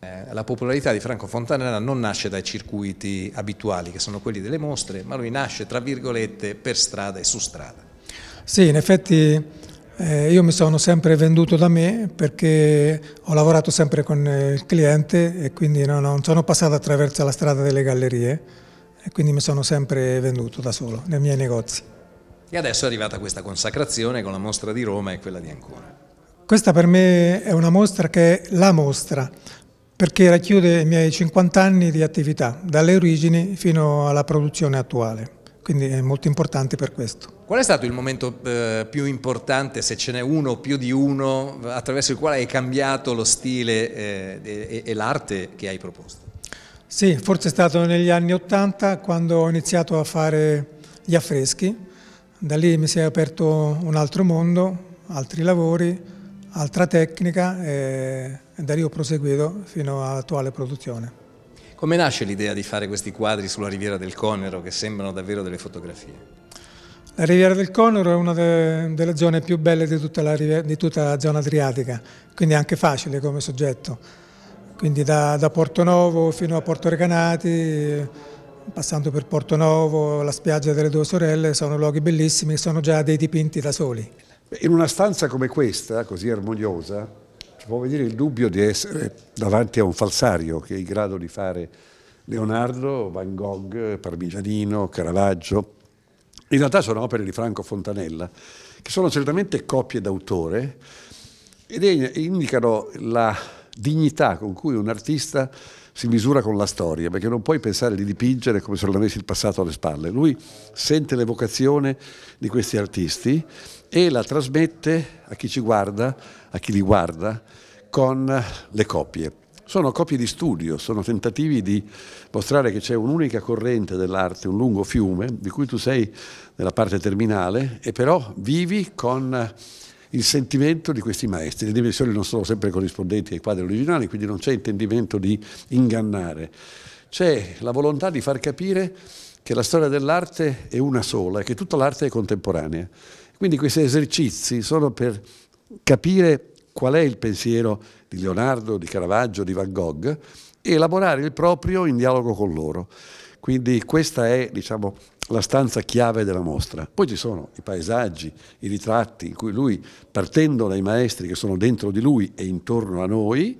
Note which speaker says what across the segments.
Speaker 1: Eh, la popolarità di Franco Fontanella non nasce dai circuiti abituali, che sono quelli delle mostre, ma lui nasce, tra virgolette, per strada e su strada.
Speaker 2: Sì, in effetti eh, io mi sono sempre venduto da me perché ho lavorato sempre con il cliente e quindi non, non sono passato attraverso la strada delle gallerie e quindi mi sono sempre venduto da solo nei miei negozi.
Speaker 1: E adesso è arrivata questa consacrazione con la mostra di Roma e quella di Ancona.
Speaker 2: Questa per me è una mostra che è la mostra, perché racchiude i miei 50 anni di attività, dalle origini fino alla produzione attuale, quindi è molto importante per questo.
Speaker 1: Qual è stato il momento eh, più importante, se ce n'è uno o più di uno, attraverso il quale hai cambiato lo stile eh, e, e l'arte che hai proposto?
Speaker 2: Sì, forse è stato negli anni Ottanta quando ho iniziato a fare gli affreschi, da lì mi si è aperto un altro mondo, altri lavori, altra tecnica e, da lì ho proseguito fino all'attuale produzione.
Speaker 1: Come nasce l'idea di fare questi quadri sulla riviera del Conero che sembrano davvero delle fotografie?
Speaker 2: La riviera del Conero è una de, delle zone più belle di tutta, la, di tutta la zona adriatica, quindi è anche facile come soggetto quindi da, da Porto Novo fino a Porto Recanati, passando per Porto Novo, la spiaggia delle due sorelle, sono luoghi bellissimi sono già dei dipinti da soli.
Speaker 3: In una stanza come questa, così armoniosa, ci può venire il dubbio di essere davanti a un falsario che è in grado di fare Leonardo, Van Gogh, Parmigianino, Caravaggio. In realtà sono opere di Franco Fontanella, che sono certamente coppie d'autore ed indicano la dignità con cui un artista si misura con la storia, perché non puoi pensare di dipingere come se non avessi il passato alle spalle. Lui sente l'evocazione di questi artisti e la trasmette a chi ci guarda, a chi li guarda, con le copie. Sono copie di studio, sono tentativi di mostrare che c'è un'unica corrente dell'arte, un lungo fiume, di cui tu sei nella parte terminale, e però vivi con il sentimento di questi maestri. Le dimensioni non sono sempre corrispondenti ai quadri originali, quindi non c'è intendimento di ingannare. C'è la volontà di far capire che la storia dell'arte è una sola e che tutta l'arte è contemporanea. Quindi questi esercizi sono per capire qual è il pensiero di Leonardo, di Caravaggio, di Van Gogh e elaborare il proprio in dialogo con loro. Quindi questa è diciamo, la stanza chiave della mostra. Poi ci sono i paesaggi, i ritratti in cui lui, partendo dai maestri che sono dentro di lui e intorno a noi,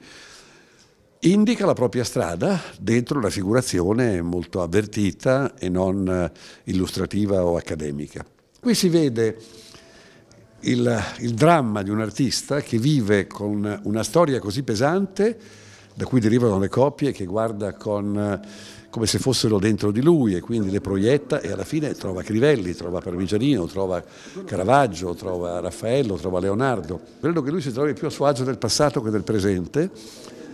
Speaker 3: indica la propria strada dentro una figurazione molto avvertita e non eh, illustrativa o accademica. Qui si vede il, il dramma di un artista che vive con una storia così pesante, da cui derivano le coppie, che guarda con come se fossero dentro di lui e quindi le proietta e alla fine trova Crivelli, trova Parmigianino, trova Caravaggio, trova Raffaello, trova Leonardo. Credo che lui si trovi più a suo agio nel passato che nel presente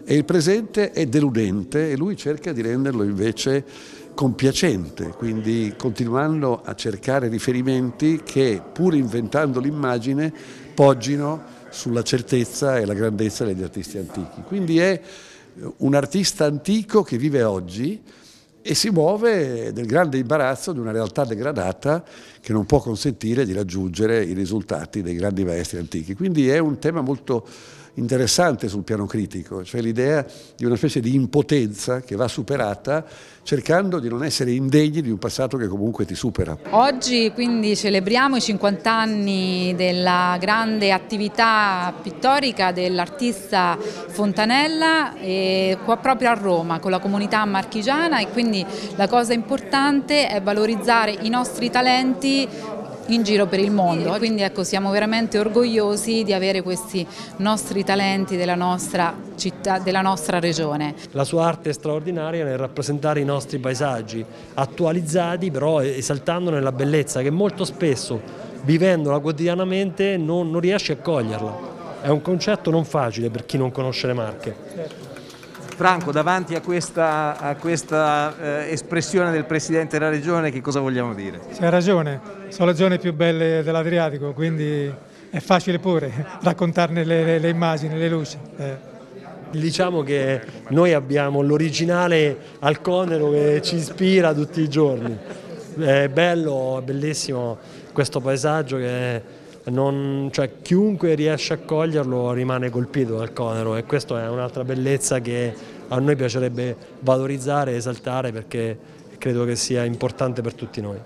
Speaker 3: e il presente è deludente e lui cerca di renderlo invece compiacente, quindi continuando a cercare riferimenti che pur inventando l'immagine poggino sulla certezza e la grandezza degli artisti antichi. Quindi è un artista antico che vive oggi e si muove nel grande imbarazzo di una realtà degradata che non può consentire di raggiungere i risultati dei grandi maestri antichi. Quindi è un tema molto interessante sul piano critico, cioè l'idea di una specie di impotenza che va superata cercando di non essere indegni di un passato che comunque ti supera.
Speaker 4: Oggi quindi celebriamo i 50 anni della grande attività pittorica dell'artista Fontanella e qua proprio a Roma con la comunità marchigiana e quindi la cosa importante è valorizzare i nostri talenti in giro per il mondo. Quindi ecco, siamo veramente orgogliosi di avere questi nostri talenti della nostra città, della nostra regione.
Speaker 5: La sua arte è straordinaria nel rappresentare i nostri paesaggi, attualizzati però esaltandone la bellezza che molto spesso, vivendola quotidianamente, non, non riesce a coglierla. È un concetto non facile per chi non conosce le Marche.
Speaker 1: Franco, davanti a questa, a questa eh, espressione del Presidente della Regione, che cosa vogliamo dire?
Speaker 2: C'è ragione, sono le zone più belle dell'Adriatico, quindi è facile pure raccontarne le, le, le immagini, le luci. Eh.
Speaker 5: Diciamo che noi abbiamo l'originale Alconero che ci ispira tutti i giorni. È bello, è bellissimo questo paesaggio che non, cioè, chiunque riesce a coglierlo rimane colpito dal conero e questa è un'altra bellezza che a noi piacerebbe valorizzare e esaltare perché credo che sia importante per tutti noi.